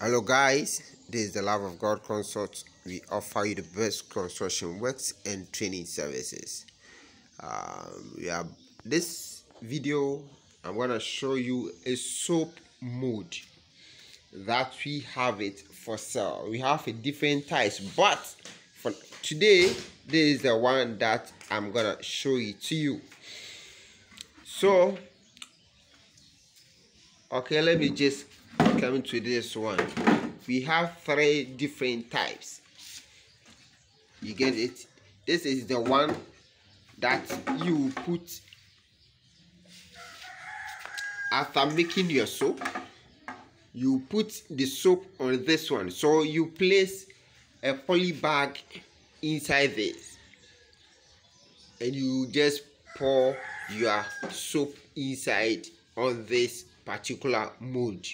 Hello guys, this is the Love of God Consult. We offer you the best construction works and training services. Um, we have this video. I'm gonna show you a soap mold that we have it for sale. We have a different types, but for today, this is the one that I'm gonna show it to you. So, okay, let me just coming to this one. We have three different types. You get it? This is the one that you put after making your soap. You put the soap on this one. So you place a poly bag inside this. And you just pour your soap inside on this particular mold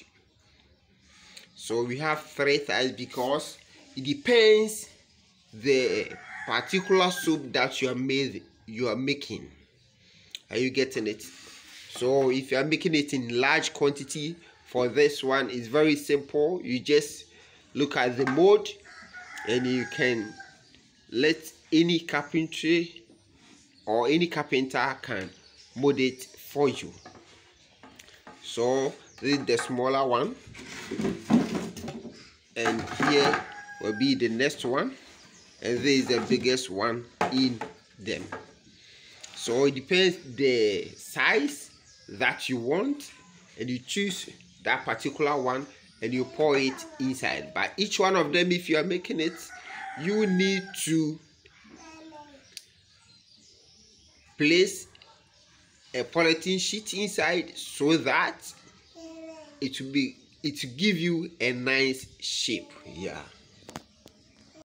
so we have three types because it depends the particular soup that you are made you are making. Are you getting it? So if you are making it in large quantity for this one it's very simple. You just look at the mode and you can let any carpentry or any carpenter can mold it for you. So this is the smaller one and here will be the next one and this is the biggest one in them. So it depends the size that you want and you choose that particular one and you pour it inside. But each one of them if you are making it you need to place a polythene sheet inside so that it will be it give you a nice shape. Yeah